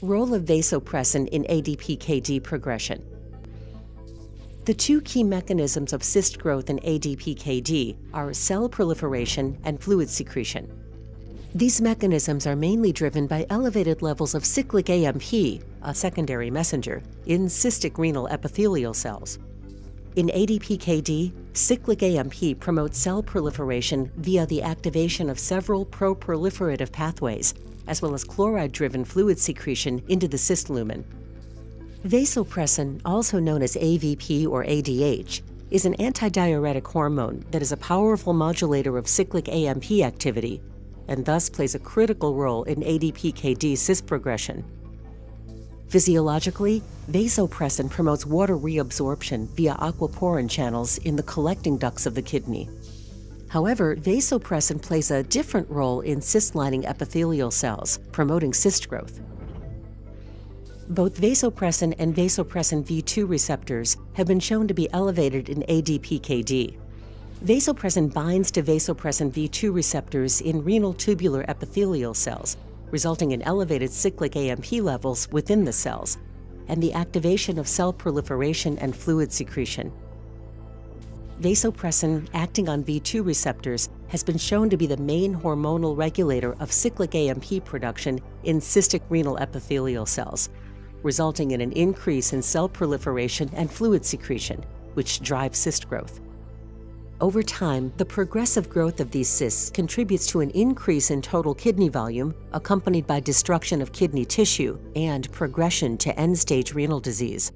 Role of vasopressin in ADPKD progression. The two key mechanisms of cyst growth in ADPKD are cell proliferation and fluid secretion. These mechanisms are mainly driven by elevated levels of cyclic AMP, a secondary messenger, in cystic renal epithelial cells. In ADPKD, cyclic AMP promotes cell proliferation via the activation of several pro-proliferative pathways, as well as chloride-driven fluid secretion into the cyst lumen. Vasopressin, also known as AVP or ADH, is an antidiuretic hormone that is a powerful modulator of cyclic AMP activity and thus plays a critical role in ADPKD cyst progression. Physiologically, vasopressin promotes water reabsorption via aquaporin channels in the collecting ducts of the kidney. However, vasopressin plays a different role in cyst-lining epithelial cells, promoting cyst growth. Both vasopressin and vasopressin V2 receptors have been shown to be elevated in ADPKD. Vasopressin binds to vasopressin V2 receptors in renal tubular epithelial cells, resulting in elevated cyclic AMP levels within the cells, and the activation of cell proliferation and fluid secretion. Vasopressin acting on V2 receptors has been shown to be the main hormonal regulator of cyclic AMP production in cystic renal epithelial cells, resulting in an increase in cell proliferation and fluid secretion, which drives cyst growth. Over time, the progressive growth of these cysts contributes to an increase in total kidney volume, accompanied by destruction of kidney tissue and progression to end-stage renal disease.